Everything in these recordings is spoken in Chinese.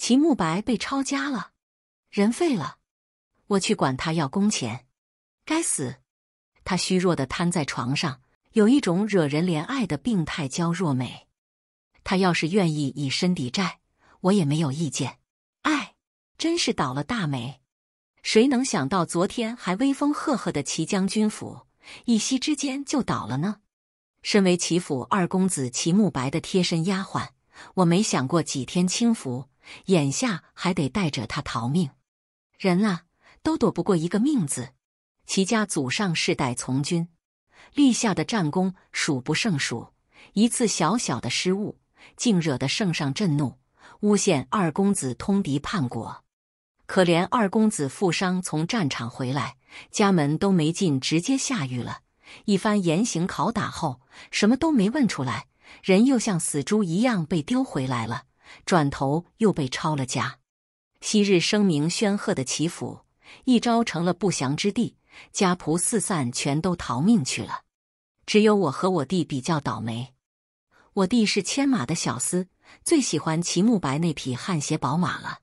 齐慕白被抄家了，人废了，我去管他要工钱。该死！他虚弱的瘫在床上，有一种惹人怜爱的病态娇弱美。他要是愿意以身抵债，我也没有意见。哎，真是倒了大霉！谁能想到昨天还威风赫赫的齐将军府，一夕之间就倒了呢？身为齐府二公子齐慕白的贴身丫鬟，我没想过几天轻浮，眼下还得带着他逃命。人啊，都躲不过一个命字。齐家祖上世代从军，立下的战功数不胜数，一次小小的失误，竟惹得圣上震怒，诬陷二公子通敌叛国。可怜二公子负伤从战场回来，家门都没进，直接下狱了。一番严刑拷打后，什么都没问出来，人又像死猪一样被丢回来了。转头又被抄了家。昔日声名煊赫的齐府，一朝成了不祥之地，家仆四散，全都逃命去了。只有我和我弟比较倒霉。我弟是牵马的小厮，最喜欢齐慕白那匹汗血宝马了。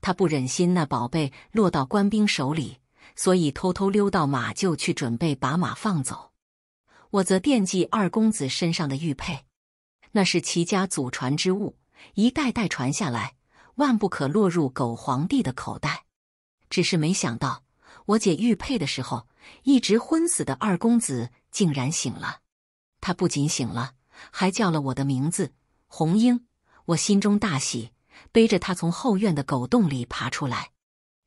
他不忍心那宝贝落到官兵手里，所以偷偷溜到马厩去，准备把马放走。我则惦记二公子身上的玉佩，那是齐家祖传之物，一代代传下来，万不可落入狗皇帝的口袋。只是没想到，我解玉佩的时候，一直昏死的二公子竟然醒了。他不仅醒了，还叫了我的名字“红英”，我心中大喜。背着他从后院的狗洞里爬出来，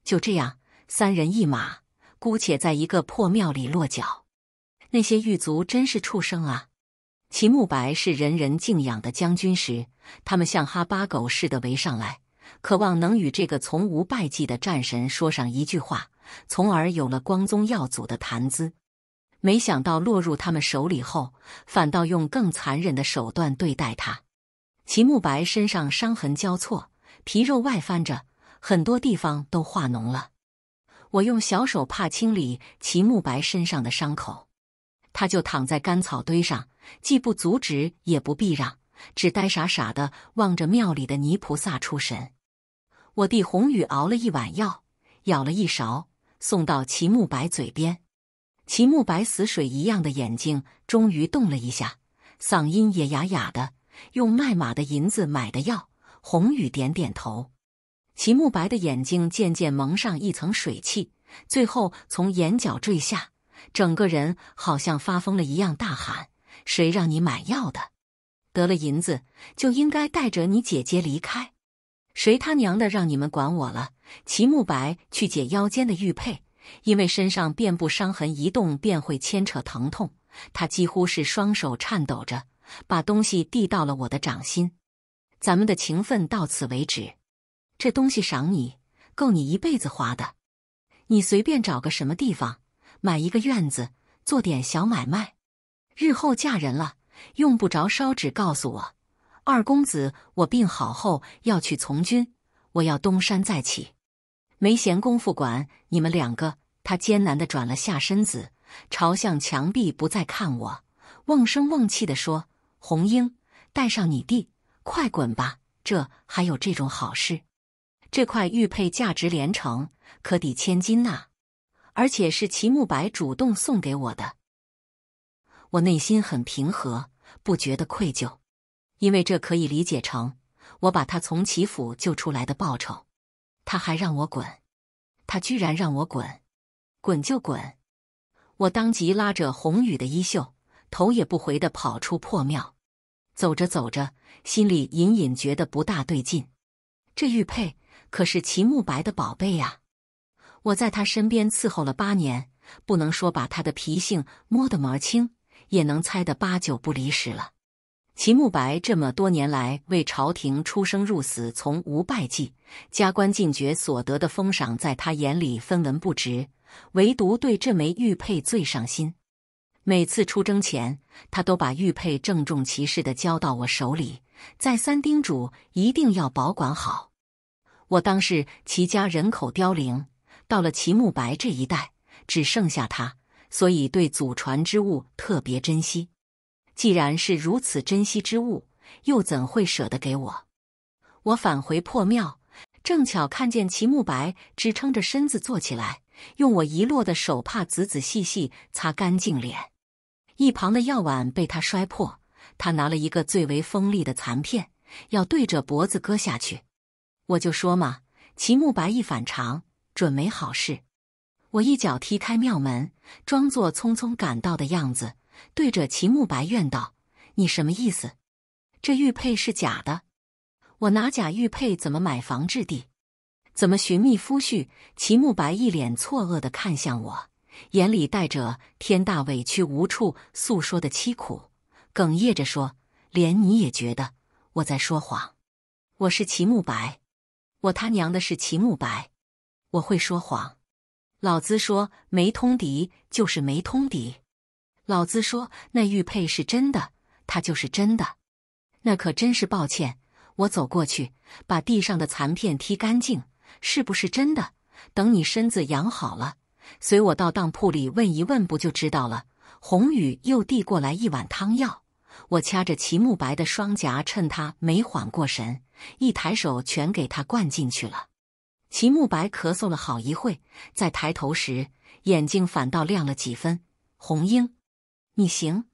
就这样三人一马，姑且在一个破庙里落脚。那些狱卒真是畜生啊！齐慕白是人人敬仰的将军时，他们像哈巴狗似的围上来，渴望能与这个从无败绩的战神说上一句话，从而有了光宗耀祖的谈资。没想到落入他们手里后，反倒用更残忍的手段对待他。齐慕白身上伤痕交错，皮肉外翻着，很多地方都化脓了。我用小手帕清理齐慕白身上的伤口，他就躺在干草堆上，既不阻止，也不避让，只呆傻傻的望着庙里的泥菩萨出神。我弟红宇熬了一碗药，舀了一勺，送到齐慕白嘴边。齐慕白死水一样的眼睛终于动了一下，嗓音也哑哑的。用卖马的银子买的药，红雨点点头。齐慕白的眼睛渐渐蒙上一层水汽，最后从眼角坠下，整个人好像发疯了一样，大喊：“谁让你买药的？得了银子就应该带着你姐姐离开。谁他娘的让你们管我了？”齐慕白去解腰间的玉佩，因为身上遍布伤痕，一动便会牵扯疼痛，他几乎是双手颤抖着。把东西递到了我的掌心，咱们的情分到此为止。这东西赏你，够你一辈子花的。你随便找个什么地方，买一个院子，做点小买卖。日后嫁人了，用不着烧纸告诉我。二公子，我病好后要去从军，我要东山再起，没闲工夫管你们两个。他艰难地转了下身子，朝向墙壁，不再看我，瓮声瓮气的说。红英，带上你弟，快滚吧！这还有这种好事？这块玉佩价值连城，可抵千金呐！而且是齐慕白主动送给我的。我内心很平和，不觉得愧疚，因为这可以理解成我把他从齐府救出来的报酬。他还让我滚，他居然让我滚，滚就滚！我当即拉着红雨的衣袖，头也不回的跑出破庙。走着走着，心里隐隐觉得不大对劲。这玉佩可是齐慕白的宝贝呀！我在他身边伺候了八年，不能说把他的脾性摸得门清，也能猜得八九不离十了。齐慕白这么多年来为朝廷出生入死，从无败绩，加官进爵所得的封赏，在他眼里分文不值，唯独对这枚玉佩最上心。每次出征前，他都把玉佩郑重其事的交到我手里，再三叮嘱一定要保管好。我当是齐家人口凋零，到了齐慕白这一代，只剩下他，所以对祖传之物特别珍惜。既然是如此珍惜之物，又怎会舍得给我？我返回破庙，正巧看见齐慕白支撑着身子坐起来，用我遗落的手帕仔仔细细擦干净脸。一旁的药碗被他摔破，他拿了一个最为锋利的残片，要对着脖子割下去。我就说嘛，齐慕白一反常，准没好事。我一脚踢开庙门，装作匆匆赶到的样子，对着齐慕白怨道：“你什么意思？这玉佩是假的？我拿假玉佩怎么买房置地？怎么寻觅夫婿？”齐慕白一脸错愕的看向我，眼里带着天大委屈无处诉说的凄苦，哽咽着说：“连你也觉得我在说谎？我是齐慕白，我他娘的是齐慕白，我会说谎？”老子说没通敌就是没通敌，老子说那玉佩是真的，它就是真的。那可真是抱歉，我走过去把地上的残片踢干净，是不是真的？等你身子养好了，随我到当铺里问一问，不就知道了？红雨又递过来一碗汤药，我掐着齐慕白的双颊，趁他没缓过神，一抬手全给他灌进去了。齐慕白咳嗽了好一会，再抬头时，眼睛反倒亮了几分。红英，你行？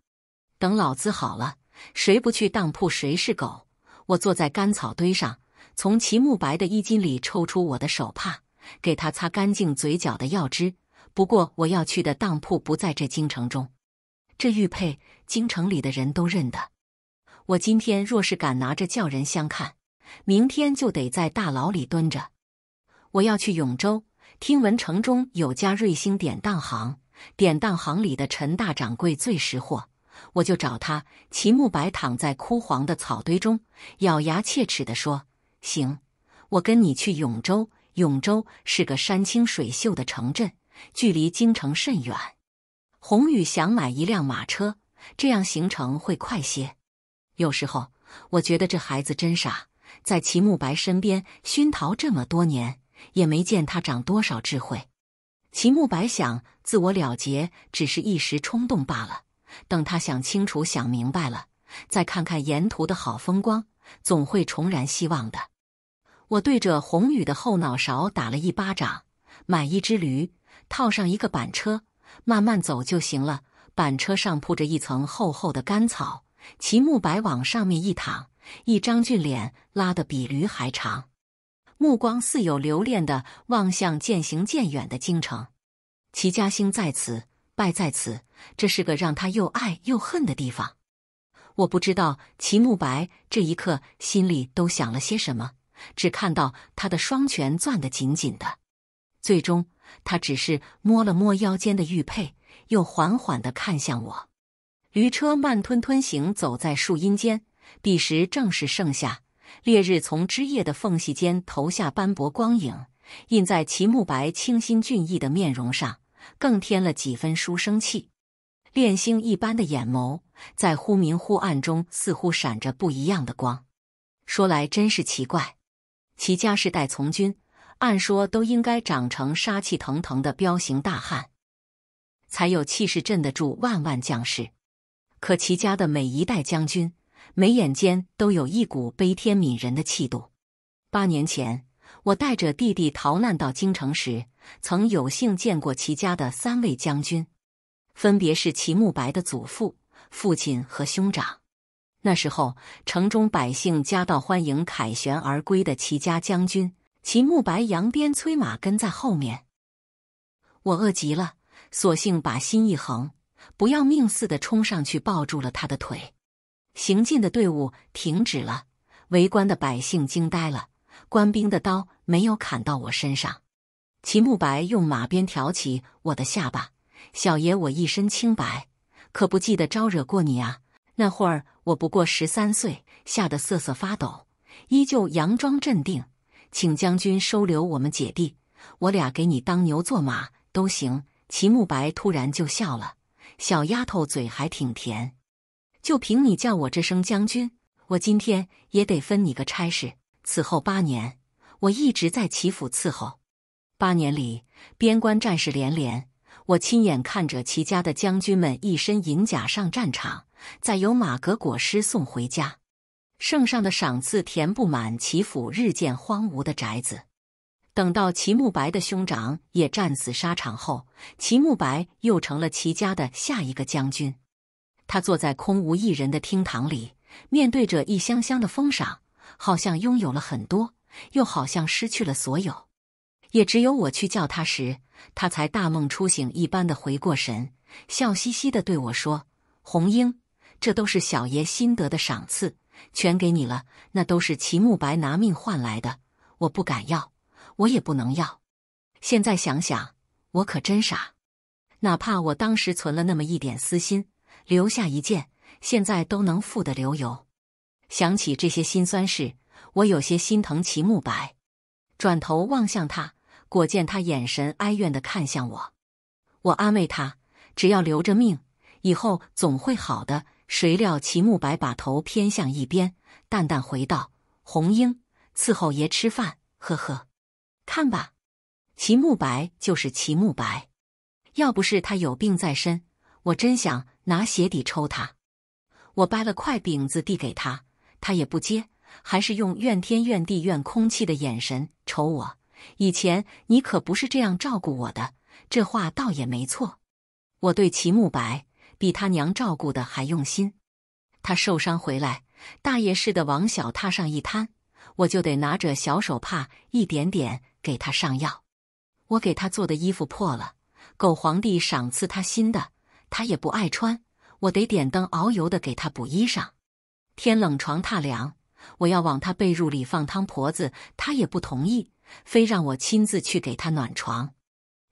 等老子好了，谁不去当铺谁是狗！我坐在干草堆上，从齐慕白的衣襟里抽出我的手帕，给他擦干净嘴角的药汁。不过我要去的当铺不在这京城中，这玉佩京城里的人都认得。我今天若是敢拿着叫人相看，明天就得在大牢里蹲着。我要去永州，听闻城中有家瑞兴典当行，典当行里的陈大掌柜最识货，我就找他。齐慕白躺在枯黄的草堆中，咬牙切齿地说：“行，我跟你去永州。永州是个山清水秀的城镇，距离京城甚远。红宇想买一辆马车，这样行程会快些。有时候我觉得这孩子真傻，在齐慕白身边熏陶这么多年。”也没见他长多少智慧。齐慕白想自我了结，只是一时冲动罢了。等他想清楚、想明白了，再看看沿途的好风光，总会重燃希望的。我对着红雨的后脑勺打了一巴掌：“买一只驴，套上一个板车，慢慢走就行了。板车上铺着一层厚厚的干草，齐慕白往上面一躺，一张俊脸拉得比驴还长。”目光似有留恋的望向渐行渐远的京城，齐家兴在此，败在此，这是个让他又爱又恨的地方。我不知道齐慕白这一刻心里都想了些什么，只看到他的双拳攥得紧紧的。最终，他只是摸了摸腰间的玉佩，又缓缓地看向我。驴车慢吞吞行走在树荫间，彼时正是盛夏。烈日从枝叶的缝隙间投下斑驳光影，印在齐慕白清新俊逸的面容上，更添了几分书生气。炼星一般的眼眸，在忽明忽暗中似乎闪着不一样的光。说来真是奇怪，齐家世代从军，按说都应该长成杀气腾腾的彪形大汉，才有气势镇得住万万将士。可齐家的每一代将军。眉眼间都有一股悲天悯人的气度。八年前，我带着弟弟逃难到京城时，曾有幸见过齐家的三位将军，分别是齐慕白的祖父、父亲和兄长。那时候，城中百姓夹道欢迎凯旋而归的齐家将军，齐慕白扬鞭催马跟在后面。我饿极了，索性把心一横，不要命似的冲上去抱住了他的腿。行进的队伍停止了，围观的百姓惊呆了。官兵的刀没有砍到我身上。齐慕白用马鞭挑起我的下巴：“小爷我一身清白，可不记得招惹过你啊？那会儿我不过十三岁，吓得瑟瑟发抖，依旧佯装镇定，请将军收留我们姐弟，我俩给你当牛做马都行。”齐慕白突然就笑了：“小丫头嘴还挺甜。”就凭你叫我这声将军，我今天也得分你个差事。此后八年，我一直在齐府伺候。八年里，边关战事连连，我亲眼看着齐家的将军们一身银甲上战场，再由马革裹尸送回家。圣上的赏赐填不满齐府日渐荒芜的宅子。等到齐慕白的兄长也战死沙场后，齐慕白又成了齐家的下一个将军。他坐在空无一人的厅堂里，面对着一箱箱的封赏，好像拥有了很多，又好像失去了所有。也只有我去叫他时，他才大梦初醒一般的回过神，笑嘻嘻的对我说：“红英，这都是小爷新得的赏赐。”全给你了，那都是齐慕白拿命换来的，我不敢要，我也不能要。现在想想，我可真傻，哪怕我当时存了那么一点私心，留下一件，现在都能富得流油。想起这些心酸事，我有些心疼齐慕白，转头望向他，果见他眼神哀怨的看向我。我安慰他，只要留着命，以后总会好的。谁料齐慕白把头偏向一边，淡淡回道：“红英，伺候爷吃饭。”呵呵，看吧，齐慕白就是齐慕白。要不是他有病在身，我真想拿鞋底抽他。我掰了块饼子递给他，他也不接，还是用怨天怨地怨空气的眼神瞅我。以前你可不是这样照顾我的，这话倒也没错。我对齐慕白。比他娘照顾的还用心。他受伤回来，大爷似的往小榻上一瘫，我就得拿着小手帕一点点给他上药。我给他做的衣服破了，狗皇帝赏赐他新的，他也不爱穿，我得点灯熬油的给他补衣裳。天冷床榻凉，我要往他被褥里放汤婆子，他也不同意，非让我亲自去给他暖床。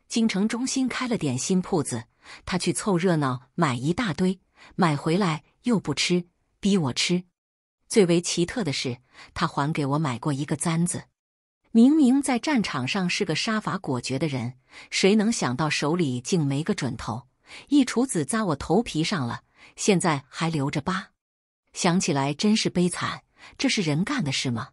京城中心开了点心铺子。他去凑热闹，买一大堆，买回来又不吃，逼我吃。最为奇特的是，他还给我买过一个簪子。明明在战场上是个杀伐果决的人，谁能想到手里竟没个准头？一杵子扎我头皮上了，现在还留着疤。想起来真是悲惨，这是人干的事吗？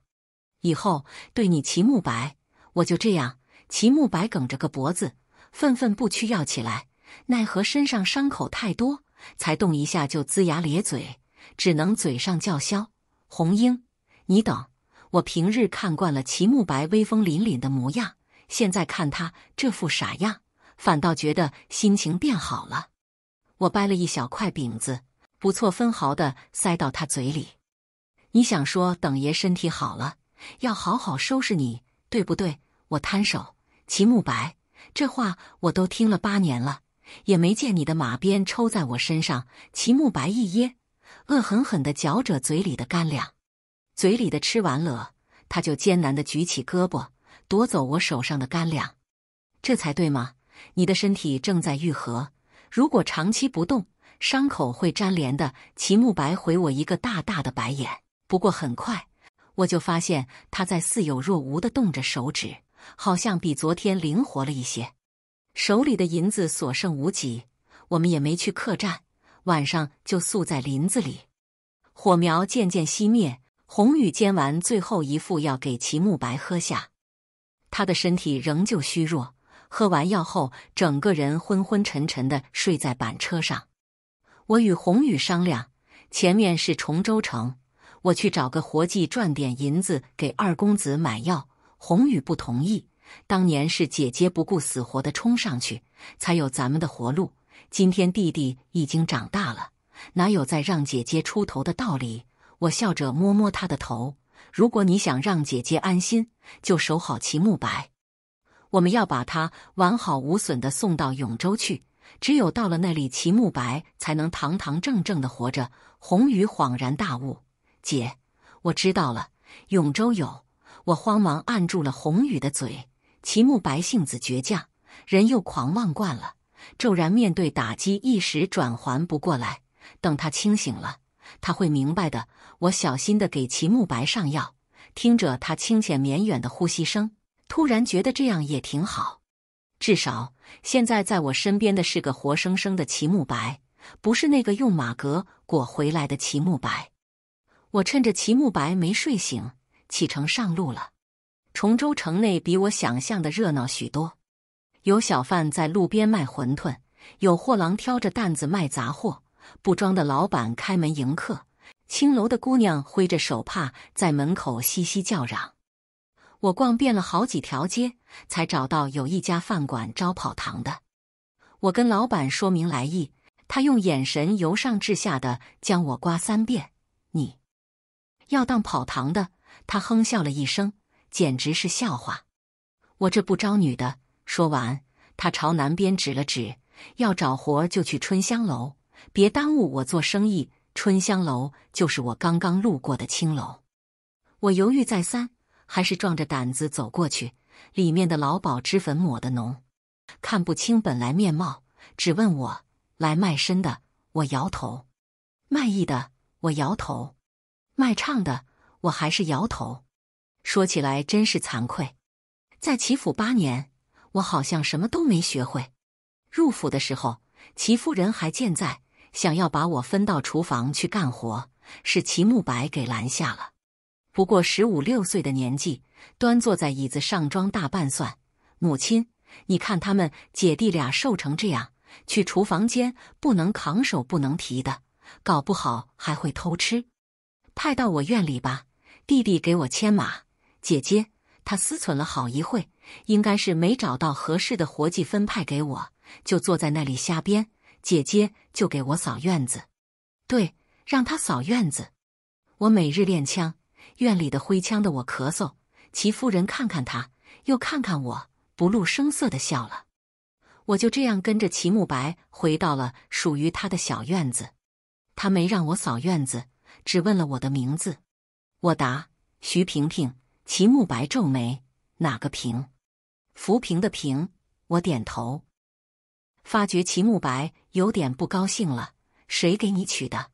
以后对你齐慕白，我就这样。齐慕白梗着个脖子，愤愤不屈要起来。奈何身上伤口太多，才动一下就龇牙咧嘴，只能嘴上叫嚣：“红英，你等！”我平日看惯了齐慕白威风凛凛的模样，现在看他这副傻样，反倒觉得心情变好了。我掰了一小块饼子，不错分毫的塞到他嘴里。你想说等爷身体好了，要好好收拾你，对不对？我摊手，齐慕白，这话我都听了八年了。也没见你的马鞭抽在我身上。齐慕白一噎，恶狠狠地嚼着嘴里的干粮，嘴里的吃完了，他就艰难地举起胳膊夺走我手上的干粮。这才对吗？你的身体正在愈合，如果长期不动，伤口会粘连的。齐慕白回我一个大大的白眼。不过很快，我就发现他在似有若无地动着手指，好像比昨天灵活了一些。手里的银子所剩无几，我们也没去客栈，晚上就宿在林子里。火苗渐渐熄灭，红雨煎完最后一副药给齐慕白喝下，他的身体仍旧虚弱。喝完药后，整个人昏昏沉沉的睡在板车上。我与红雨商量，前面是崇州城，我去找个活计赚点银子给二公子买药。红雨不同意。当年是姐姐不顾死活的冲上去，才有咱们的活路。今天弟弟已经长大了，哪有再让姐姐出头的道理？我笑着摸摸他的头。如果你想让姐姐安心，就守好齐慕白。我们要把他完好无损的送到永州去。只有到了那里，齐慕白才能堂堂正正的活着。红雨恍然大悟：“姐，我知道了，永州有。”我慌忙按住了红雨的嘴。齐慕白性子倔强，人又狂妄惯了，骤然面对打击，一时转还不过来。等他清醒了，他会明白的。我小心的给齐慕白上药，听着他清浅绵远的呼吸声，突然觉得这样也挺好。至少现在在我身边的是个活生生的齐慕白，不是那个用马革裹回来的齐慕白。我趁着齐慕白没睡醒，启程上路了。崇州城内比我想象的热闹许多，有小贩在路边卖馄饨，有货郎挑着担子卖杂货，布庄的老板开门迎客，青楼的姑娘挥着手帕在门口嘻嘻叫嚷。我逛遍了好几条街，才找到有一家饭馆招跑堂的。我跟老板说明来意，他用眼神由上至下的将我刮三遍。你要当跑堂的？他哼笑了一声，简直是笑话。我这不招女的。说完，他朝南边指了指，要找活就去春香楼，别耽误我做生意。春香楼就是我刚刚路过的青楼。我犹豫再三，还是壮着胆子走过去。里面的老鸨脂粉抹得浓。看不清本来面貌，只问我来卖身的，我摇头；卖艺的，我摇头；卖唱的，我还是摇头。说起来真是惭愧，在齐府八年，我好像什么都没学会。入府的时候，齐夫人还健在，想要把我分到厨房去干活，是齐慕白给拦下了。不过十五六岁的年纪，端坐在椅子上装大半算。母亲。你看他们姐弟俩瘦成这样，去厨房间不能扛手不能提的，搞不好还会偷吃。派到我院里吧，弟弟给我牵马。姐姐，他思忖了好一会，应该是没找到合适的活计分派给我，就坐在那里瞎编。姐姐就给我扫院子，对，让他扫院子。我每日练枪，院里的挥枪的我咳嗽。齐夫人看看他，又看看我。不露声色的笑了，我就这样跟着齐慕白回到了属于他的小院子。他没让我扫院子，只问了我的名字。我答：徐萍萍。齐慕白皱眉：哪个萍？浮萍的萍。我点头，发觉齐慕白有点不高兴了。谁给你取的？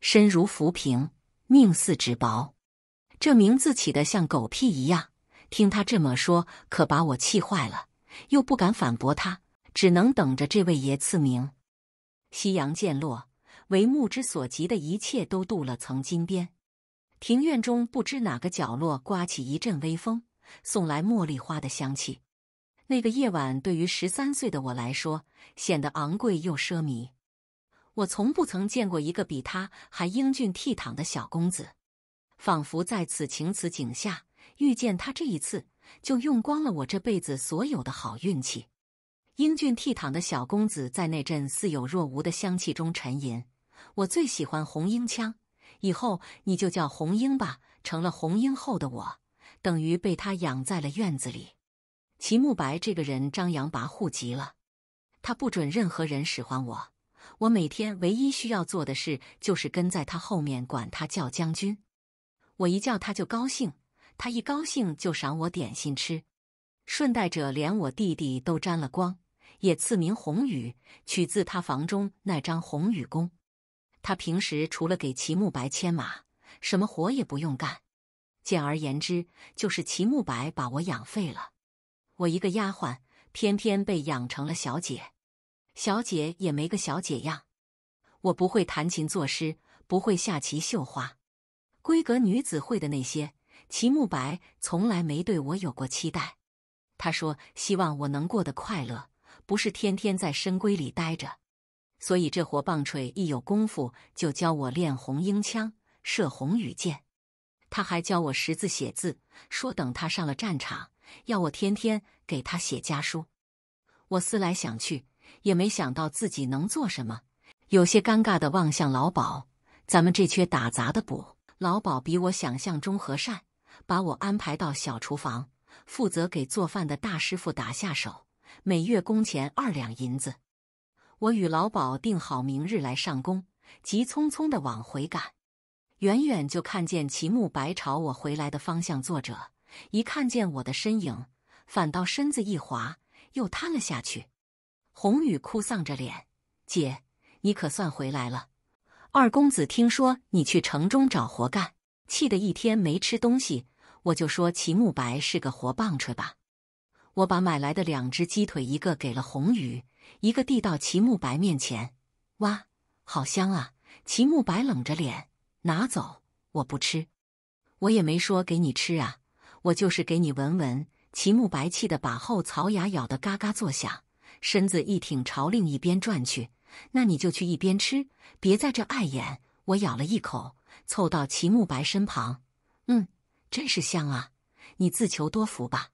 身如浮萍，命似纸薄，这名字起得像狗屁一样。听他这么说，可把我气坏了，又不敢反驳他，只能等着这位爷赐名。夕阳渐落，为目之所及的一切都镀了层金边。庭院中不知哪个角落刮起一阵微风，送来茉莉花的香气。那个夜晚对于十三岁的我来说，显得昂贵又奢靡。我从不曾见过一个比他还英俊倜傥的小公子，仿佛在此情此景下。遇见他这一次，就用光了我这辈子所有的好运气。英俊倜傥的小公子在那阵似有若无的香气中沉吟。我最喜欢红缨枪，以后你就叫红缨吧。成了红缨后的我，等于被他养在了院子里。齐慕白这个人张扬跋扈极了，他不准任何人使唤我。我每天唯一需要做的事，就是跟在他后面管他叫将军。我一叫他就高兴。他一高兴就赏我点心吃，顺带着连我弟弟都沾了光，也赐名红雨，取自他房中那张红雨弓。他平时除了给齐慕白牵马，什么活也不用干。简而言之，就是齐慕白把我养废了。我一个丫鬟，偏偏被养成了小姐，小姐也没个小姐样。我不会弹琴作诗，不会下棋绣花，闺阁女子会的那些。齐慕白从来没对我有过期待，他说希望我能过得快乐，不是天天在深闺里待着。所以这活棒槌一有功夫，就教我练红缨枪、射红羽箭。他还教我识字写字，说等他上了战场，要我天天给他写家书。我思来想去，也没想到自己能做什么，有些尴尬的望向老鸨：“咱们这缺打杂的不？”老鸨比我想象中和善。把我安排到小厨房，负责给做饭的大师傅打下手，每月工钱二两银子。我与老鸨定好明日来上工，急匆匆的往回赶。远远就看见齐慕白朝我回来的方向坐着，一看见我的身影，反倒身子一滑，又瘫了下去。红雨哭丧着脸：“姐，你可算回来了。二公子听说你去城中找活干。”气得一天没吃东西，我就说齐慕白是个活棒槌吧。我把买来的两只鸡腿，一个给了红雨，一个递到齐慕白面前。哇，好香啊！齐慕白冷着脸拿走，我不吃。我也没说给你吃啊，我就是给你闻闻。齐慕白气得把后槽牙咬得嘎嘎作响，身子一挺朝另一边转去。那你就去一边吃，别在这碍眼。我咬了一口。凑到齐慕白身旁。嗯，真是香啊！你自求多福吧。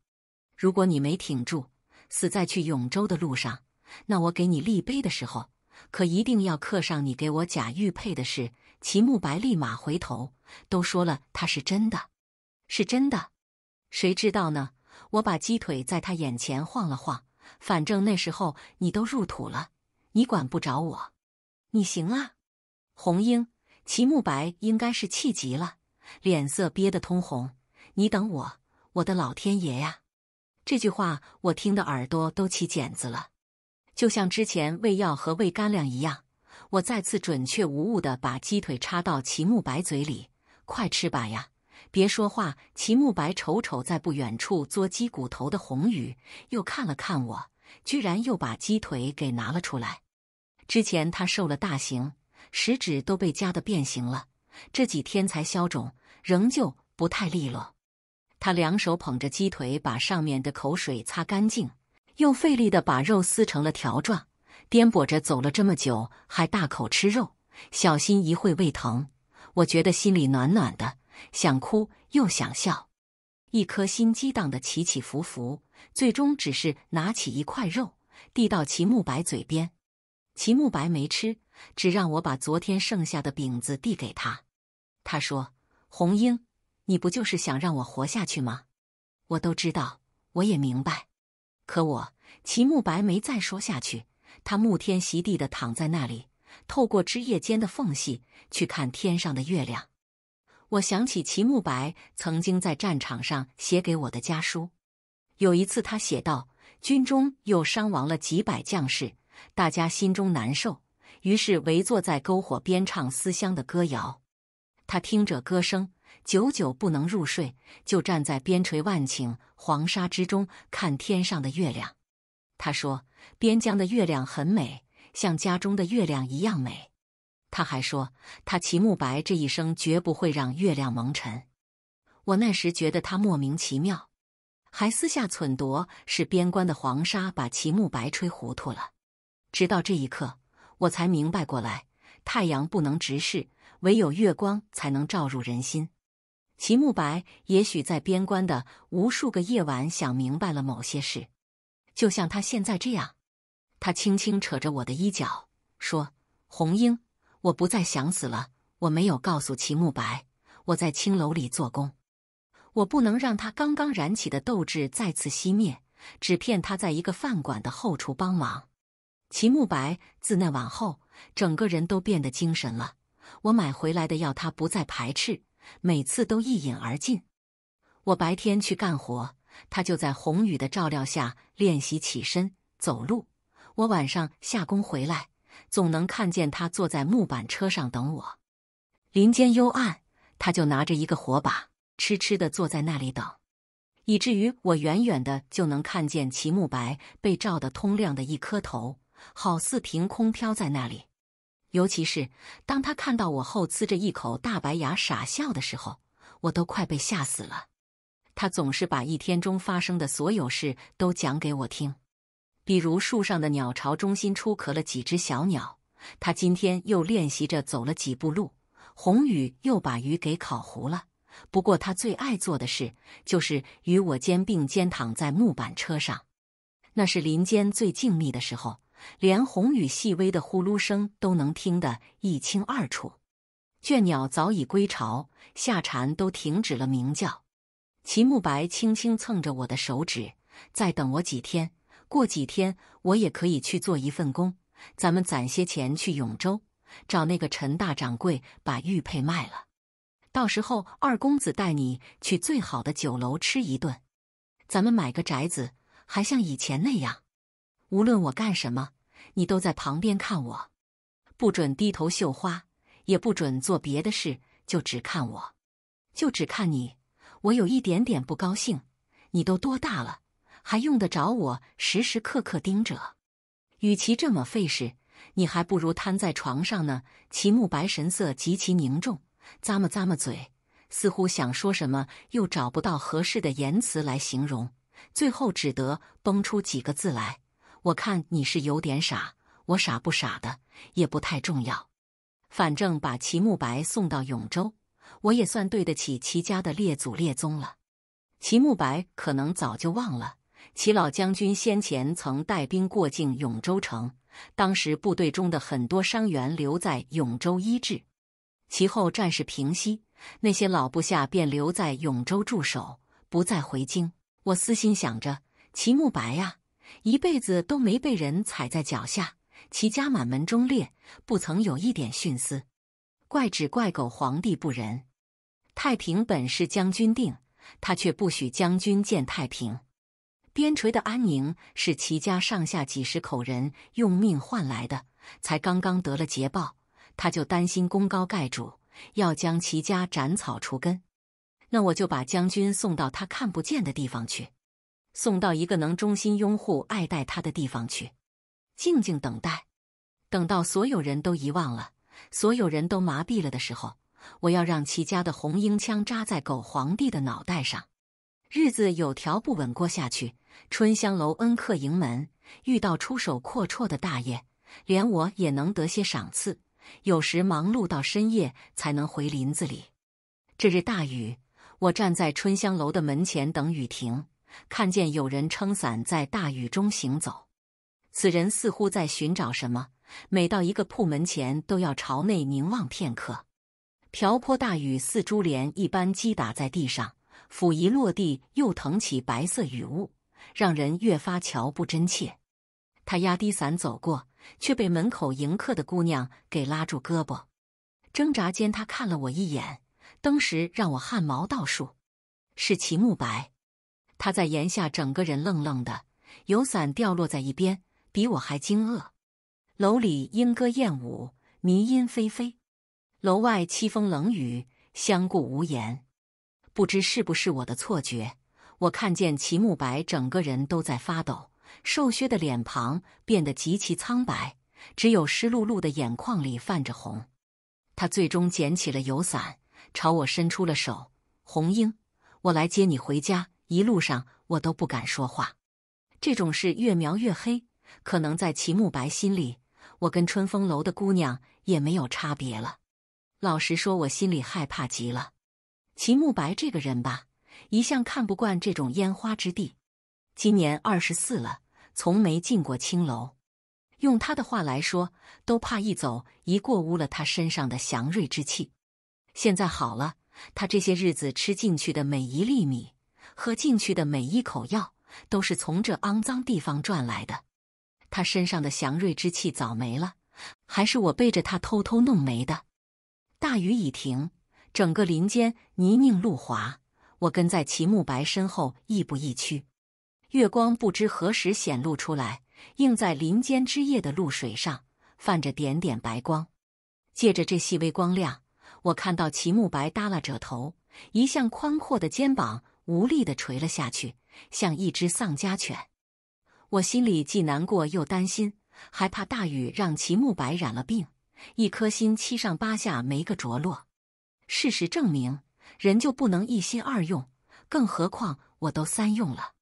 如果你没挺住，死在去永州的路上，那我给你立碑的时候，可一定要刻上你给我贾玉佩的事。齐慕白立马回头，都说了他是真的，是真的。谁知道呢？我把鸡腿在他眼前晃了晃，反正那时候你都入土了，你管不着我。你行啊，红英。齐慕白应该是气急了，脸色憋得通红。你等我，我的老天爷呀！这句话我听的耳朵都起茧子了，就像之前喂药和喂干粮一样。我再次准确无误的把鸡腿插到齐慕白嘴里，快吃吧呀！别说话。齐慕白瞅瞅在不远处嘬鸡骨头的红宇，又看了看我，居然又把鸡腿给拿了出来。之前他受了大刑，食指都被夹得变形了，这几天才消肿，仍旧不太利落。他两手捧着鸡腿，把上面的口水擦干净，又费力的把肉撕成了条状，颠簸着走了这么久，还大口吃肉，小心一会胃疼。我觉得心里暖暖的，想哭又想笑，一颗心激荡的起起伏伏。最终只是拿起一块肉，递到齐慕白嘴边。齐慕白没吃，只让我把昨天剩下的饼子递给他。他说：“红英，你不就是想让我活下去吗？我都知道，我也明白。可我……”齐慕白没再说下去，他沐天席地的躺在那里，透过枝叶间的缝隙去看天上的月亮。我想起齐慕白曾经在战场上写给我的家书，有一次他写道：“军中又伤亡了几百将士。”大家心中难受，于是围坐在篝火边唱思乡的歌谣。他听着歌声，久久不能入睡，就站在边陲万顷黄沙之中看天上的月亮。他说：“边疆的月亮很美，像家中的月亮一样美。”他还说：“他齐慕白这一生绝不会让月亮蒙尘。”我那时觉得他莫名其妙，还私下忖度是边关的黄沙把齐慕白吹糊涂了。直到这一刻，我才明白过来：太阳不能直视，唯有月光才能照入人心。齐慕白也许在边关的无数个夜晚想明白了某些事，就像他现在这样。他轻轻扯着我的衣角，说：“红英，我不再想死了。我没有告诉齐慕白，我在青楼里做工。我不能让他刚刚燃起的斗志再次熄灭，只骗他在一个饭馆的后厨帮忙。”齐慕白自那晚后，整个人都变得精神了。我买回来的药，他不再排斥，每次都一饮而尽。我白天去干活，他就在红雨的照料下练习起身走路。我晚上下工回来，总能看见他坐在木板车上等我。林间幽暗，他就拿着一个火把，痴痴的坐在那里等，以至于我远远的就能看见齐慕白被照得通亮的一颗头。好似凭空飘在那里，尤其是当他看到我后呲着一口大白牙傻笑的时候，我都快被吓死了。他总是把一天中发生的所有事都讲给我听，比如树上的鸟巢中心出壳了几只小鸟，他今天又练习着走了几步路，红雨又把鱼给烤糊了。不过他最爱做的事就是与我肩并肩躺在木板车上，那是林间最静谧的时候。连红雨细微的呼噜声都能听得一清二楚，倦鸟早已归巢，夏蝉都停止了鸣叫。齐慕白轻轻蹭着我的手指，再等我几天，过几天我也可以去做一份工。咱们攒些钱去永州，找那个陈大掌柜把玉佩卖了。到时候二公子带你去最好的酒楼吃一顿，咱们买个宅子，还像以前那样。无论我干什么，你都在旁边看我，不准低头绣花，也不准做别的事，就只看我，就只看你。我有一点点不高兴，你都多大了，还用得着我时时刻刻盯着？与其这么费事，你还不如瘫在床上呢。齐慕白神色极其凝重，咂么咂么嘴，似乎想说什么，又找不到合适的言辞来形容，最后只得蹦出几个字来。我看你是有点傻，我傻不傻的也不太重要，反正把齐慕白送到永州，我也算对得起齐家的列祖列宗了。齐慕白可能早就忘了，齐老将军先前曾带兵过境永州城，当时部队中的很多伤员留在永州医治。其后战事平息，那些老部下便留在永州驻守，不再回京。我私心想着，齐慕白呀，一辈子都没被人踩在脚下，齐家满门忠烈，不曾有一点徇私。怪只怪狗皇帝不仁，太平本是将军定，他却不许将军见太平。边陲的安宁是齐家上下几十口人用命换来的，才刚刚得了捷报。他就担心功高盖主，要将齐家斩草除根。那我就把将军送到他看不见的地方去，送到一个能忠心拥护、爱戴他的地方去，静静等待，等到所有人都遗忘了，所有人都麻痹了的时候，我要让齐家的红缨枪扎在狗皇帝的脑袋上。日子有条不紊过下去，春香楼恩客盈门，遇到出手阔绰的大爷，连我也能得些赏赐。有时忙碌到深夜才能回林子里。这日大雨，我站在春香楼的门前等雨停，看见有人撑伞在大雨中行走。此人似乎在寻找什么，每到一个铺门前都要朝内凝望片刻。瓢泼大雨似珠帘一般击打在地上，甫一落地又腾起白色雨雾，让人越发瞧不真切。他压低伞走过。却被门口迎客的姑娘给拉住胳膊，挣扎间，他看了我一眼，当时让我汗毛倒竖。是齐慕白，他在檐下，整个人愣愣的，有伞掉落在一边，比我还惊愕。楼里莺歌燕舞，迷音霏霏；楼外凄风冷雨，相顾无言。不知是不是我的错觉，我看见齐慕白整个人都在发抖。瘦削的脸庞变得极其苍白，只有湿漉漉的眼眶里泛着红。他最终捡起了油伞，朝我伸出了手：“红英，我来接你回家。”一路上我都不敢说话。这种事越描越黑，可能在齐慕白心里，我跟春风楼的姑娘也没有差别了。老实说，我心里害怕极了。齐慕白这个人吧，一向看不惯这种烟花之地。今年二十四了。从没进过青楼，用他的话来说，都怕一走一过污了他身上的祥瑞之气。现在好了，他这些日子吃进去的每一粒米，喝进去的每一口药，都是从这肮脏地方赚来的。他身上的祥瑞之气早没了，还是我背着他偷偷弄没的。大雨已停，整个林间泥泞路滑，我跟在齐慕白身后，亦步亦趋。月光不知何时显露出来，映在林间枝叶的露水上，泛着点点白光。借着这细微光亮，我看到齐慕白耷拉着头，一向宽阔的肩膀无力地垂了下去，像一只丧家犬。我心里既难过又担心，还怕大雨让齐慕白染了病，一颗心七上八下没个着落。事实证明，人就不能一心二用，更何况我都三用了。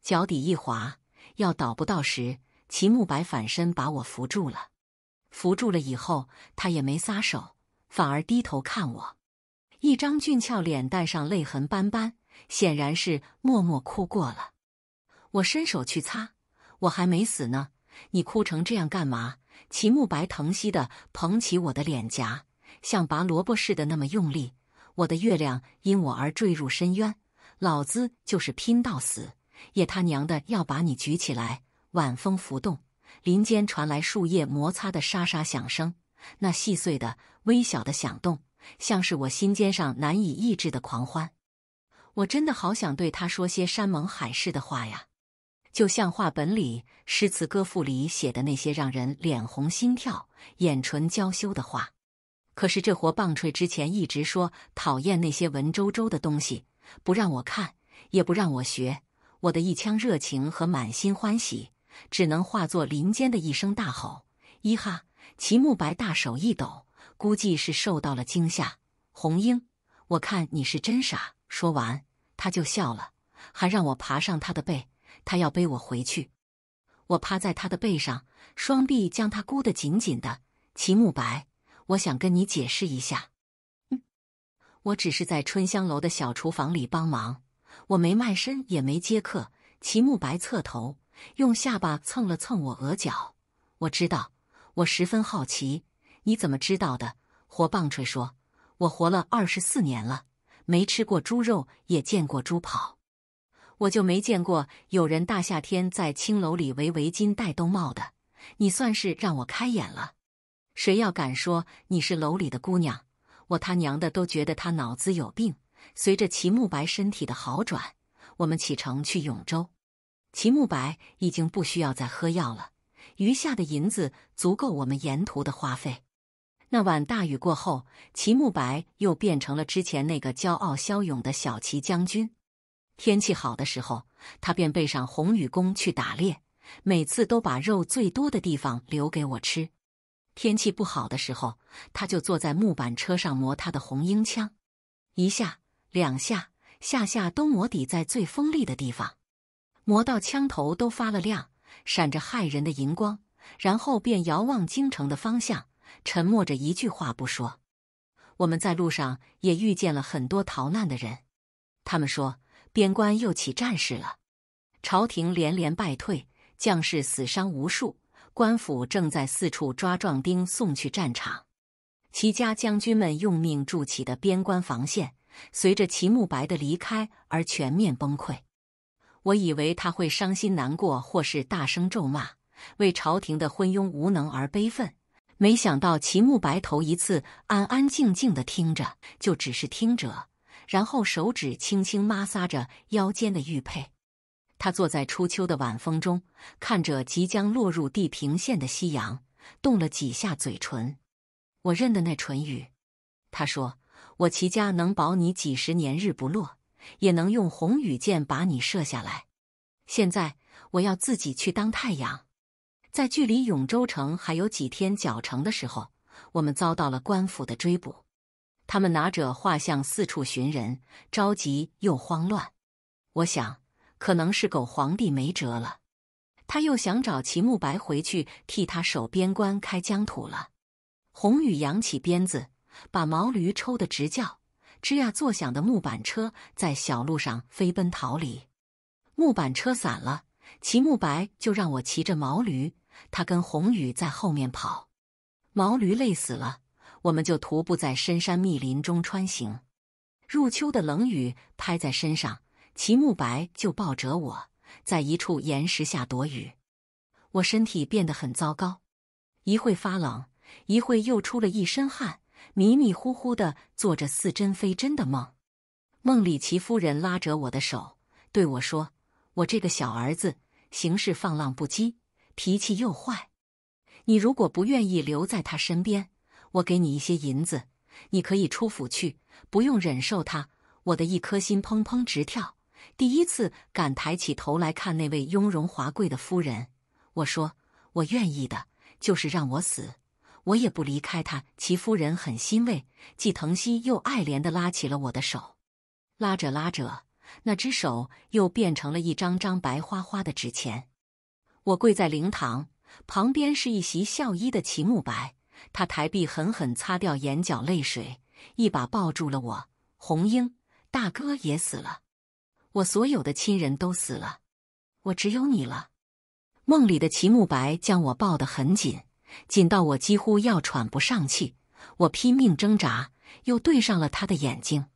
脚底一滑，要倒不到时，齐慕白反身把我扶住了。扶住了以后，他也没撒手，反而低头看我，一张俊俏脸蛋上泪痕斑斑，显然是默默哭过了。我伸手去擦，我还没死呢，你哭成这样干嘛？齐慕白疼惜的捧起我的脸颊，像拔萝卜似的那么用力。我的月亮因我而坠入深渊，老子就是拼到死。也他娘的要把你举起来！晚风拂动，林间传来树叶摩擦的沙沙响声，那细碎的、微小的响动，像是我心尖上难以抑制的狂欢。我真的好想对他说些山盟海誓的话呀，就像话本里、诗词歌赋里写的那些让人脸红心跳、眼唇娇羞的话。可是这活棒槌之前一直说讨厌那些文绉绉的东西，不让我看，也不让我学。我的一腔热情和满心欢喜，只能化作林间的一声大吼。一哈！齐慕白大手一抖，估计是受到了惊吓。红英，我看你是真傻。说完，他就笑了，还让我爬上他的背，他要背我回去。我趴在他的背上，双臂将他箍得紧紧的。齐慕白，我想跟你解释一下。嗯，我只是在春香楼的小厨房里帮忙，我没卖身，也没接客。齐慕白侧头，用下巴蹭了蹭我额角。我知道，我十分好奇，你怎么知道的？活棒槌说：“我活了二十四年了，没吃过猪肉，也见过猪跑，我就没见过有人大夏天在青楼里围围巾、戴兜帽的。你算是让我开眼了。谁要敢说你是楼里的姑娘，我他娘的都觉得他脑子有病。”随着齐慕白身体的好转，我们启程去永州。齐慕白已经不需要再喝药了，余下的银子足够我们沿途的花费。那晚大雨过后，齐慕白又变成了之前那个骄傲骁勇的小齐将军。天气好的时候，他便背上红雨弓去打猎，每次都把肉最多的地方留给我吃。天气不好的时候，他就坐在木板车上磨他的红缨枪，一下、两下、下下都磨抵在最锋利的地方，磨到枪头都发了亮，闪着骇人的银光，然后便遥望京城的方向。沉默着，一句话不说。我们在路上也遇见了很多逃难的人，他们说边关又起战事了，朝廷连连败退，将士死伤无数，官府正在四处抓壮丁送去战场。齐家将军们用命筑起的边关防线，随着齐慕白的离开而全面崩溃。我以为他会伤心难过，或是大声咒骂，为朝廷的昏庸无能而悲愤。没想到齐慕白头一次安安静静的听着，就只是听着，然后手指轻轻摩挲着腰间的玉佩。他坐在初秋的晚风中，看着即将落入地平线的夕阳，动了几下嘴唇。我认得那唇语。他说：“我齐家能保你几十年日不落，也能用红羽箭把你射下来。现在我要自己去当太阳。”在距离永州城还有几天脚程的时候，我们遭到了官府的追捕。他们拿着画像四处寻人，着急又慌乱。我想，可能是狗皇帝没辙了，他又想找齐慕白回去替他守边关、开疆土了。红宇扬起鞭子，把毛驴抽得直叫，吱呀作响的木板车在小路上飞奔逃离。木板车散了，齐慕白就让我骑着毛驴。他跟红雨在后面跑，毛驴累死了，我们就徒步在深山密林中穿行。入秋的冷雨拍在身上，齐慕白就抱着我在一处岩石下躲雨。我身体变得很糟糕，一会发冷，一会又出了一身汗，迷迷糊糊的做着似真非真的梦。梦里齐夫人拉着我的手对我说：“我这个小儿子行事放浪不羁。”脾气又坏，你如果不愿意留在他身边，我给你一些银子，你可以出府去，不用忍受他。我的一颗心砰砰直跳，第一次敢抬起头来看那位雍容华贵的夫人。我说我愿意的，就是让我死，我也不离开他。齐夫人很欣慰，既疼惜又爱怜的拉起了我的手，拉着拉着，那只手又变成了一张张白花花的纸钱。我跪在灵堂旁边，是一袭孝衣的齐慕白。他抬臂狠狠擦掉眼角泪水，一把抱住了我。红英大哥也死了，我所有的亲人都死了，我只有你了。梦里的齐慕白将我抱得很紧，紧到我几乎要喘不上气。我拼命挣扎，又对上了他的眼睛。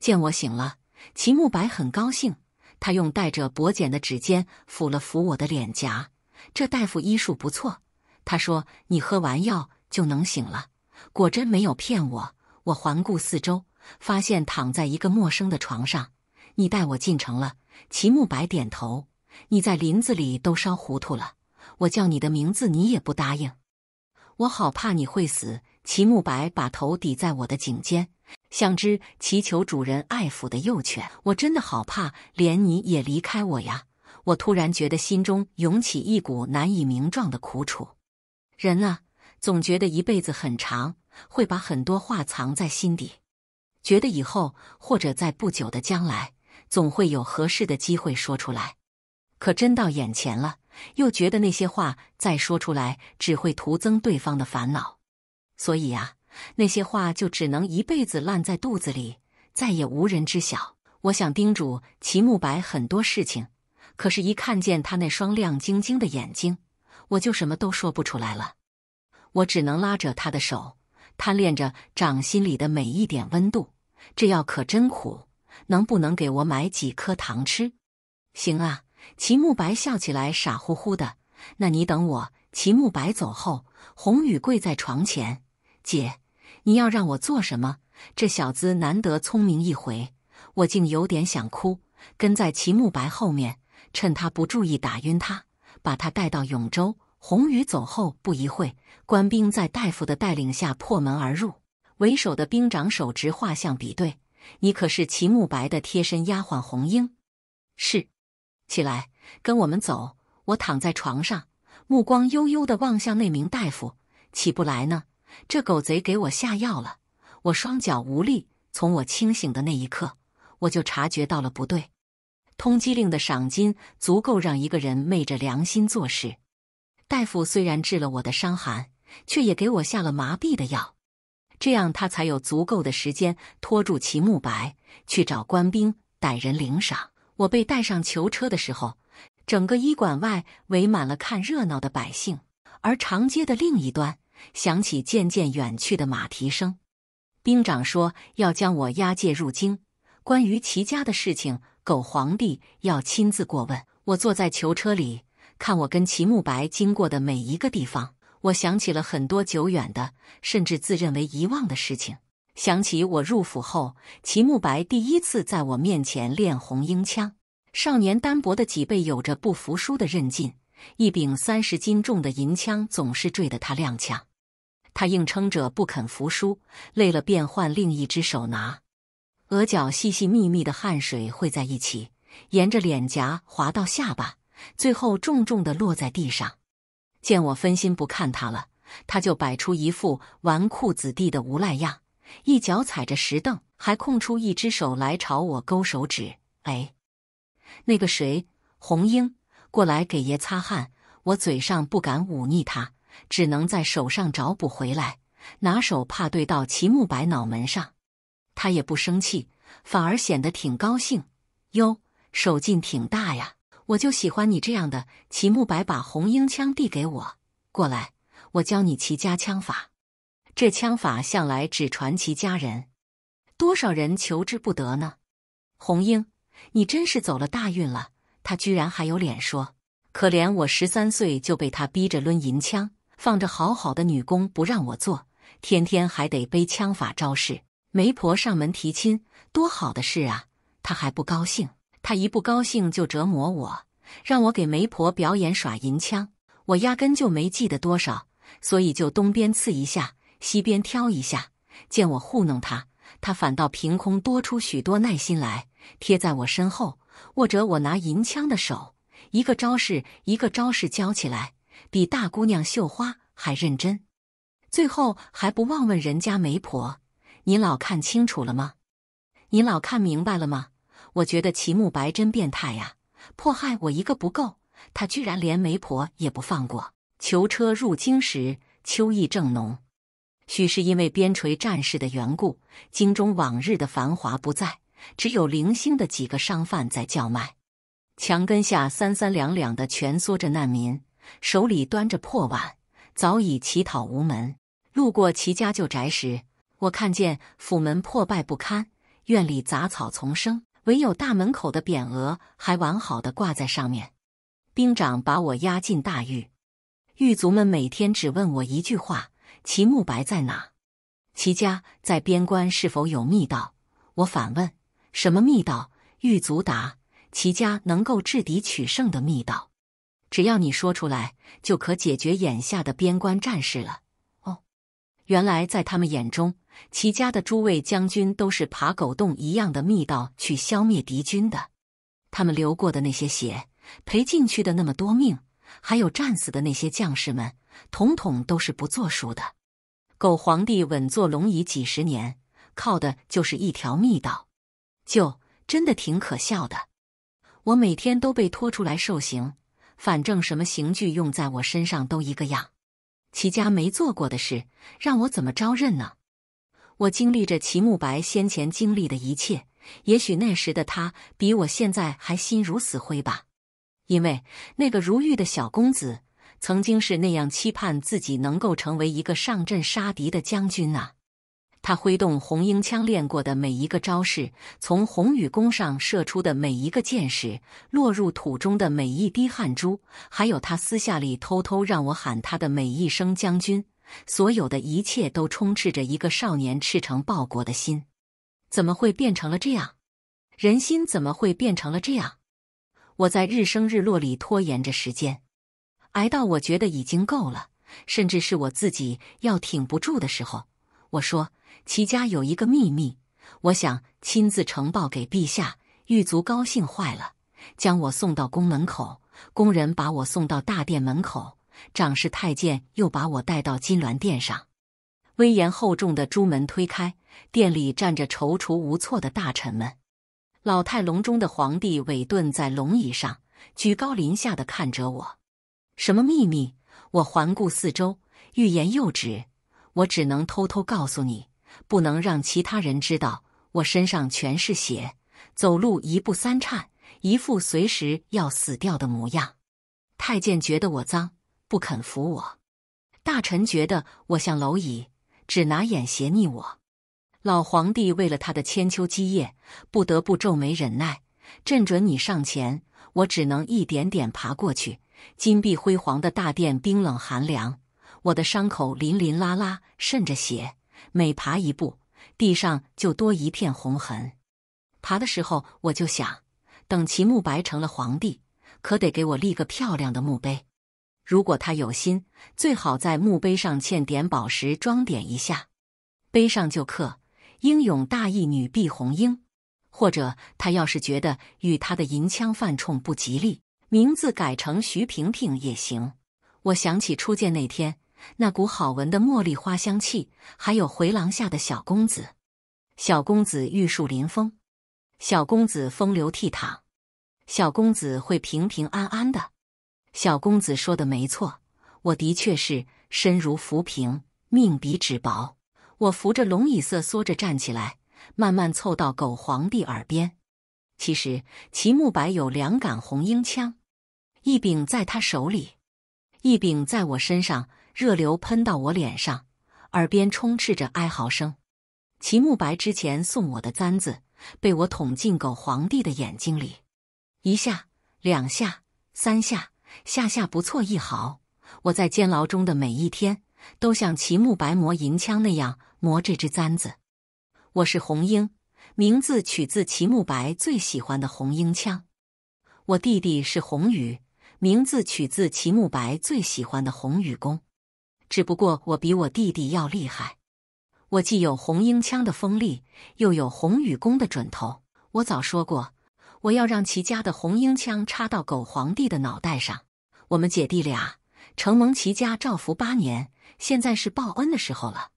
见我醒了，齐慕白很高兴。他用带着薄茧的指尖抚了抚我的脸颊，这大夫医术不错。他说：“你喝完药就能醒了。”果真没有骗我。我环顾四周，发现躺在一个陌生的床上。你带我进城了。齐慕白点头。你在林子里都烧糊涂了。我叫你的名字，你也不答应。我好怕你会死。齐慕白把头抵在我的颈间。像只祈求主人爱抚的幼犬，我真的好怕，连你也离开我呀！我突然觉得心中涌起一股难以名状的苦楚。人啊，总觉得一辈子很长，会把很多话藏在心底，觉得以后或者在不久的将来，总会有合适的机会说出来。可真到眼前了，又觉得那些话再说出来，只会徒增对方的烦恼。所以呀。那些话就只能一辈子烂在肚子里，再也无人知晓。我想叮嘱齐慕白很多事情，可是，一看见他那双亮晶晶的眼睛，我就什么都说不出来了。我只能拉着他的手，贪恋着掌心里的每一点温度。这药可真苦，能不能给我买几颗糖吃？行啊。齐慕白笑起来，傻乎乎的。那你等我。齐慕白走后，红雨跪在床前：“姐，你要让我做什么？”这小子难得聪明一回，我竟有点想哭。跟在齐慕白后面，趁他不注意打晕他，把他带到永州。红雨走后不一会，官兵在大夫的带领下破门而入。为首的兵长手执画像比对：“你可是齐慕白的贴身丫鬟红英？”“是。”起来，跟我们走。我躺在床上，目光悠悠的望向那名大夫。起不来呢，这狗贼给我下药了。我双脚无力。从我清醒的那一刻，我就察觉到了不对。通缉令的赏金足够让一个人昧着良心做事。大夫虽然治了我的伤寒，却也给我下了麻痹的药，这样他才有足够的时间拖住齐慕白去找官兵逮人领赏。我被带上囚车的时候，整个医馆外围满了看热闹的百姓，而长街的另一端响起渐渐远去的马蹄声。兵长说要将我押解入京，关于齐家的事情，狗皇帝要亲自过问。我坐在囚车里，看我跟齐慕白经过的每一个地方，我想起了很多久远的，甚至自认为遗忘的事情。想起我入府后，齐慕白第一次在我面前练红缨枪，少年单薄的脊背有着不服输的韧劲，一柄三十斤重的银枪总是坠得他踉跄。他硬撑着不肯服输，累了便换另一只手拿。额角细细密密的汗水汇在一起，沿着脸颊滑到下巴，最后重重的落在地上。见我分心不看他了，他就摆出一副纨绔子弟的无赖样。一脚踩着石凳，还空出一只手来朝我勾手指。哎，那个谁，红英，过来给爷擦汗。我嘴上不敢忤逆他，只能在手上找补回来，拿手怕对到齐慕白脑门上。他也不生气，反而显得挺高兴。哟，手劲挺大呀！我就喜欢你这样的。齐慕白把红缨枪递给我，过来，我教你齐家枪法。这枪法向来只传其家人，多少人求之不得呢？红英，你真是走了大运了。他居然还有脸说，可怜我十三岁就被他逼着抡银枪，放着好好的女工不让我做，天天还得背枪法招式。媒婆上门提亲，多好的事啊！他还不高兴，他一不高兴就折磨我，让我给媒婆表演耍银枪。我压根就没记得多少，所以就东边刺一下。西边挑一下，见我糊弄他，他反倒凭空多出许多耐心来，贴在我身后，握着我拿银枪的手，一个招式一个招式教起来，比大姑娘绣花还认真。最后还不忘问人家媒婆：“您老看清楚了吗？您老看明白了吗？”我觉得齐慕白真变态呀，迫害我一个不够，他居然连媒婆也不放过。囚车入京时，秋意正浓。许是因为边陲战事的缘故，京中往日的繁华不在，只有零星的几个商贩在叫卖。墙根下三三两两的蜷缩着难民，手里端着破碗，早已乞讨无门。路过齐家旧宅时，我看见府门破败不堪，院里杂草丛生，唯有大门口的匾额还完好的挂在上面。兵长把我押进大狱，狱卒们每天只问我一句话。齐慕白在哪？齐家在边关是否有密道？我反问：什么密道？狱卒答：齐家能够制敌取胜的密道。只要你说出来，就可解决眼下的边关战事了。哦，原来在他们眼中，齐家的诸位将军都是爬狗洞一样的密道去消灭敌军的。他们流过的那些血，赔进去的那么多命，还有战死的那些将士们，统统都是不作数的。狗皇帝稳坐龙椅几十年，靠的就是一条密道，就真的挺可笑的。我每天都被拖出来受刑，反正什么刑具用在我身上都一个样。齐家没做过的事，让我怎么招认呢？我经历着齐慕白先前经历的一切，也许那时的他比我现在还心如死灰吧。因为那个如玉的小公子，曾经是那样期盼自己能够成为一个上阵杀敌的将军啊。他挥动红缨枪练过的每一个招式，从红羽弓上射出的每一个箭矢，落入土中的每一滴汗珠，还有他私下里偷偷让我喊他的每一声将军，所有的一切都充斥着一个少年赤诚报国的心。怎么会变成了这样？人心怎么会变成了这样？我在日升日落里拖延着时间，挨到我觉得已经够了，甚至是我自己要挺不住的时候，我说。齐家有一个秘密，我想亲自呈报给陛下。狱卒高兴坏了，将我送到宫门口，工人把我送到大殿门口，掌事太监又把我带到金銮殿上。威严厚重的朱门推开，殿里站着踌躇无措的大臣们。老态龙钟的皇帝韦顿在龙椅上，居高临下的看着我。什么秘密？我环顾四周，欲言又止。我只能偷偷告诉你。不能让其他人知道我身上全是血，走路一步三颤，一副随时要死掉的模样。太监觉得我脏，不肯扶我；大臣觉得我像蝼蚁，只拿眼斜睨我。老皇帝为了他的千秋基业，不得不皱眉忍耐。朕准你上前，我只能一点点爬过去。金碧辉煌的大殿冰冷寒凉，我的伤口淋淋拉拉渗着血。每爬一步，地上就多一片红痕。爬的时候，我就想，等齐慕白成了皇帝，可得给我立个漂亮的墓碑。如果他有心，最好在墓碑上嵌点宝石，装点一下，碑上就刻“英勇大义女毕红英”。或者他要是觉得与他的银枪犯冲不吉利，名字改成徐萍萍也行。我想起初见那天。那股好闻的茉莉花香气，还有回廊下的小公子，小公子玉树临风，小公子风流倜傥，小公子会平平安安的。小公子说的没错，我的确是身如浮萍，命比纸薄。我扶着龙椅瑟缩着站起来，慢慢凑到狗皇帝耳边。其实齐慕白有两杆红缨枪，一柄在他手里，一柄在我身上。热流喷到我脸上，耳边充斥着哀嚎声。齐慕白之前送我的簪子被我捅进狗皇帝的眼睛里，一下、两下、三下，下下不错一毫。我在监牢中的每一天，都像齐慕白磨银枪那样磨这只簪子。我是红缨，名字取自齐慕白最喜欢的红缨枪。我弟弟是红羽，名字取自齐慕白最喜欢的红羽弓。只不过我比我弟弟要厉害，我既有红缨枪的锋利，又有红羽弓的准头。我早说过，我要让齐家的红缨枪插到狗皇帝的脑袋上。我们姐弟俩承蒙齐家照福八年，现在是报恩的时候了。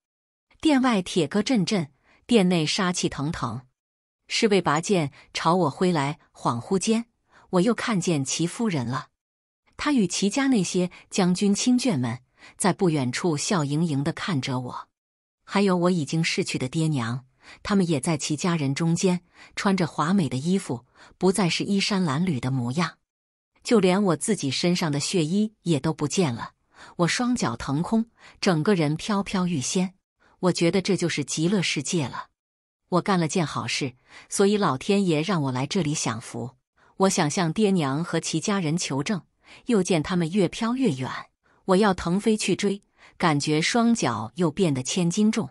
殿外铁戈阵阵，殿内杀气腾腾，侍卫拔剑朝我挥来。恍惚间，我又看见齐夫人了。她与齐家那些将军亲眷们。在不远处笑盈盈的看着我，还有我已经逝去的爹娘，他们也在其家人中间，穿着华美的衣服，不再是衣衫褴褛的模样。就连我自己身上的血衣也都不见了，我双脚腾空，整个人飘飘欲仙。我觉得这就是极乐世界了。我干了件好事，所以老天爷让我来这里享福。我想向爹娘和其家人求证，又见他们越飘越远。我要腾飞去追，感觉双脚又变得千斤重，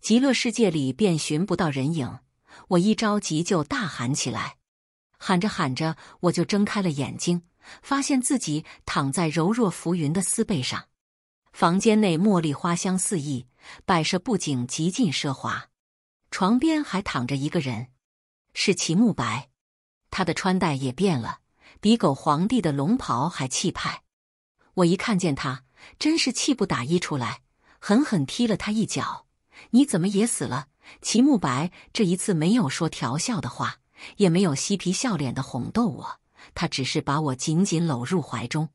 极乐世界里便寻不到人影。我一着急就大喊起来，喊着喊着，我就睁开了眼睛，发现自己躺在柔弱浮云的丝被上。房间内茉莉花香四溢，摆设布景极尽奢华，床边还躺着一个人，是齐慕白。他的穿戴也变了，比狗皇帝的龙袍还气派。我一看见他，真是气不打一处来，狠狠踢了他一脚。你怎么也死了？齐慕白这一次没有说调笑的话，也没有嬉皮笑脸的哄逗我，他只是把我紧紧搂入怀中。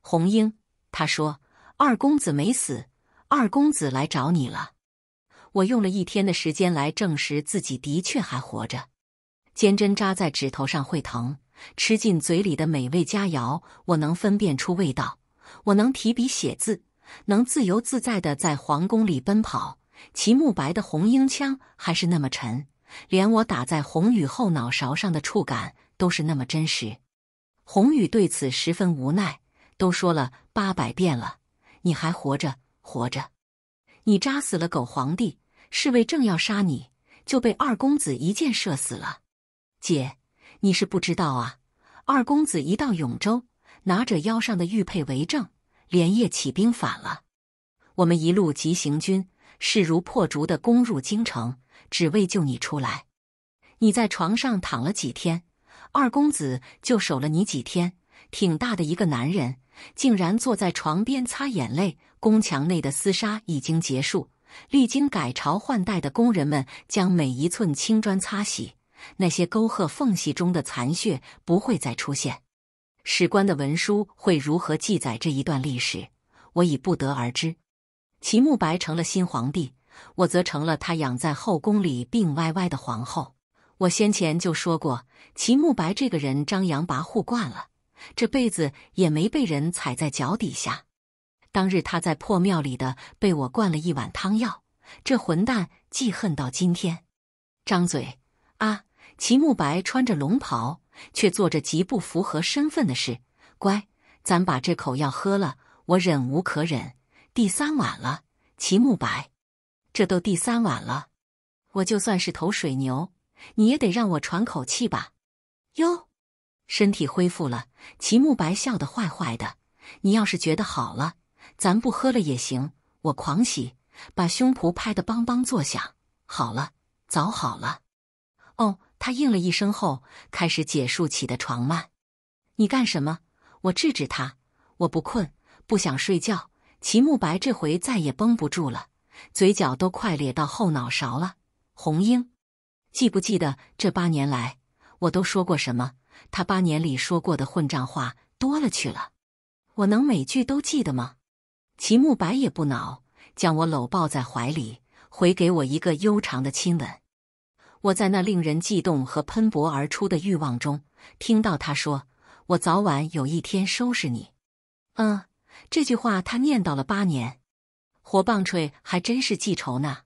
红英，他说：“二公子没死，二公子来找你了。”我用了一天的时间来证实自己的确还活着。尖针扎在指头上会疼，吃进嘴里的美味佳肴，我能分辨出味道。我能提笔写字，能自由自在的在皇宫里奔跑。齐慕白的红缨枪还是那么沉，连我打在红宇后脑勺上的触感都是那么真实。红宇对此十分无奈，都说了八百遍了，你还活着，活着。你扎死了狗皇帝，侍卫正要杀你，就被二公子一箭射死了。姐，你是不知道啊，二公子一到永州。拿着腰上的玉佩为证，连夜起兵反了。我们一路急行军，势如破竹的攻入京城，只为救你出来。你在床上躺了几天，二公子就守了你几天。挺大的一个男人，竟然坐在床边擦眼泪。宫墙内的厮杀已经结束，历经改朝换代的工人们将每一寸青砖擦洗，那些沟壑缝隙中的残血不会再出现。史官的文书会如何记载这一段历史，我已不得而知。齐慕白成了新皇帝，我则成了他养在后宫里病歪歪的皇后。我先前就说过，齐慕白这个人张扬跋扈惯了，这辈子也没被人踩在脚底下。当日他在破庙里的被我灌了一碗汤药，这混蛋记恨到今天。张嘴啊！齐慕白穿着龙袍。却做着极不符合身份的事。乖，咱把这口药喝了。我忍无可忍，第三碗了。齐慕白，这都第三碗了，我就算是头水牛，你也得让我喘口气吧。哟，身体恢复了。齐慕白笑得坏坏的。你要是觉得好了，咱不喝了也行。我狂喜，把胸脯拍得梆梆作响。好了，早好了。哦。他应了一声后，开始解竖起的床幔。你干什么？我制止他。我不困，不想睡觉。齐慕白这回再也绷不住了，嘴角都快咧到后脑勺了。红英，记不记得这八年来我都说过什么？他八年里说过的混账话多了去了，我能每句都记得吗？齐慕白也不恼，将我搂抱在怀里，回给我一个悠长的亲吻。我在那令人悸动和喷薄而出的欲望中，听到他说：“我早晚有一天收拾你。”嗯，这句话他念叨了八年，活棒槌还真是记仇呢。